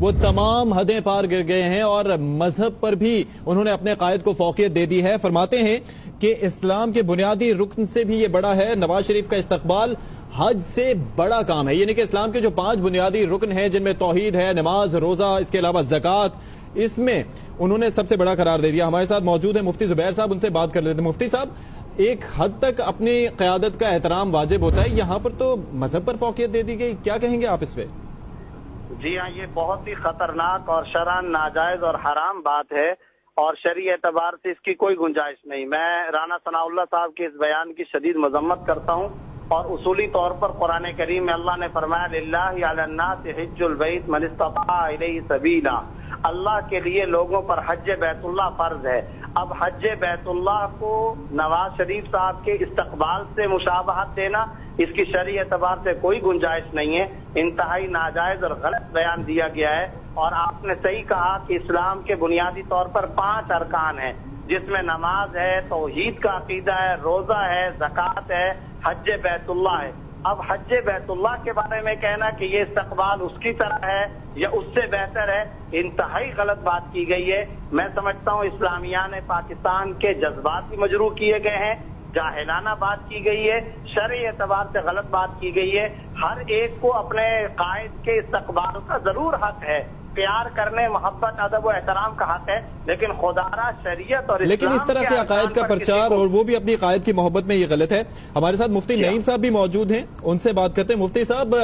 वो तमाम हदें पार गिर गए हैं और मज़हब पर भी उन्होंने अपने कायद को फोकियत दे दी है। फरमाते हैं कि इस्लाम के बुनियादी रुकन से भी ये बड़ा है, नवाज़ शरीफ का इस्तकबाल हज से बड़ा काम है। यानी कि इस्लाम के जो पाँच बुनियादी रुकन हैं, जिनमें तोहहीद है, नमाज़, रोजा, इसके अलावा जक़ात, इसमें उन्होंने सबसे बड़ा करार दे दिया। हमारे साथ मौजूद है मुफ्ती जुबैर साहब, उनसे बात कर लेते मुफ्ती साहब, एक हद तक अपनी क्यादत का एहतराम वाजिब होता है। यहाँ पर तो मज़हब पर फोकियत दे दी गई। क्या कहेंगे आप इस पे? जी हाँ ये बहुत ही खतरनाक और शरान, नाजायज और हराम बात है और शरी एतबार से इसकी कोई गुंजाइश नहीं। मैं राना सनाउल्ला साहब के इस बयान की शदीद मजम्मत करता हूँ और उसूली तौर पर कुरान करीम में अल्लाह ने फरमाया सबीला। अल्लाह के लिए लोगों पर हज बैतुल्ला फ़र्ज़ है। अब हज बैतुल्लाह को नवाज़ शरीफ साहब के इस्तकबाल से मुशाबहत देना, इसकी शरी एतबार से कोई गुंजाइश नहीं है। इंतहाई नाजायज और गलत बयान दिया गया है और आपने सही कहा कि इस्लाम के बुनियादी तौर पर पाँच अरकान हैं, जिसमें नमाज़ है, तोहीद का अकीदा है, रोजा है, जक़ात है, हज बैतुल्ला है। अब हज बैतुल्ला के बारे में कहना कि ये इस्तकबाल उसकी तरह है या उससे बेहतर है, इंतहाई गलत बात की गई है। मैं समझता हूँ इस्लामिया ने पाकिस्तान के जज्बात भी मजरू किए गए हैं, जाहिलाना बात की गई है शरी एतबार से गलत बात की गई है। हर एक को अपने कायद के इस्तकबाल का ज़रूर हक है। प्यार करने मोहब्बत अदब व एहतराम का हक है लेकिन खुदारा शरीयत और लेकिन इस तरह के अकायद का प्रचार और वो भी अपनी कायद की मोहब्बत में ये गलत है। हमारे साथ मुफ्ती नईम साहब भी मौजूद हैं उनसे बात करते हैं। मुफ्ती साहब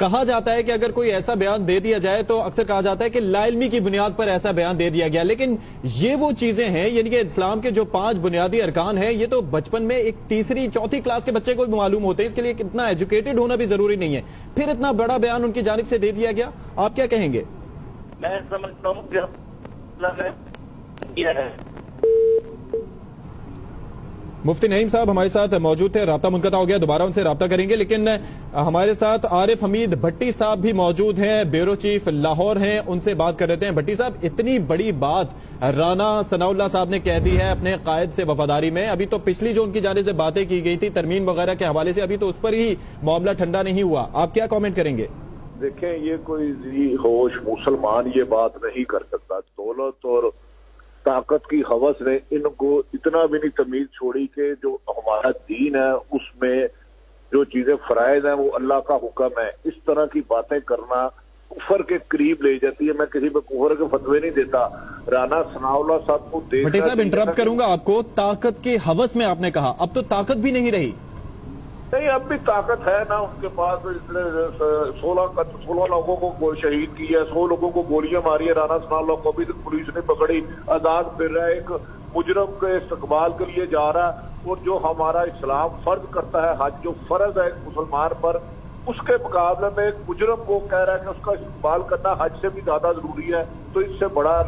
कहा जाता है कि अगर कोई ऐसा बयान दे दिया जाए तो अक्सर कहा जाता है कि लाइलमी की बुनियाद पर ऐसा बयान दे दिया गया। लेकिन ये वो चीज़ें हैं यानी कि इस्लाम के जो पाँच बुनियादी अरकान है ये तो बचपन में एक तीसरी चौथी क्लास के बच्चे को भी मालूम होते हैं। इसके लिए इतना एजुकेटेड होना भी ज़रूरी नहीं है। फिर इतना बड़ा बयान उनकी जानब से दे दिया गया। आप क्या कहेंगे? मैं समझता हूँ मुफ्ती नईम साहब हमारे साथ मौजूद थे, रबता मुनकता हो गया, दोबारा उनसे रबता करेंगे, लेकिन हमारे साथ आरिफ हमीद भट्टी साहब भी मौजूद हैं, ब्यूरो चीफ लाहौर हैं, उनसे बात कर रहे हैं। भट्टी साहब, इतनी बड़ी बात राना सनाउल्ला साहब ने कह दी है अपने कायद से वफादारी में। अभी तो पिछली जो उनकी जाने से बातें की गई थी, तरमीम वगैरह के हवाले से, अभी तो उस पर ही मामला ठंडा नहीं हुआ। आप क्या कॉमेंट करेंगे? देखें ये कोई होश मुसलमान ये बात नहीं कर सकता। दौलत और ताकत की हवस ने इनको इतना भी नहीं तमीज छोड़ी कि जो हमारा दीन है उसमें जो चीज़ें फरायद हैं वो अल्लाह का हुक्म है। इस तरह की बातें करना कुफर के करीब ले जाती है। मैं किसी पे कुफर के फतवे नहीं देता। राना सनाउल्ला साहब को देख साहब इंटरप्ट करूँगा आपको। ताकत के हवस में आपने कहा। अब तो ताकत भी नहीं रही। नहीं, अब भी ताकत है ना उनके पास इसने सोलह सोलह लोगों को शहीद किया सौ लोगों को गोलियाँ मारी है राना सनाल्ला को अभी तक पुलिस ने पकड़ी, आज़ाद फिर रहा है, एक मुजरम के इस्तेमाल के लिए जा रहा है, और जो हमारा इस्लाम फ़र्ज़ करता है, हज जो फ़र्ज़ है मुसलमान पर, उसके मुकाबले में एक मुजरम को कह रहा है कि उसका इस्तेमाल करना हज से भी ज़्यादा ज़रूरी है तो इससे बड़ा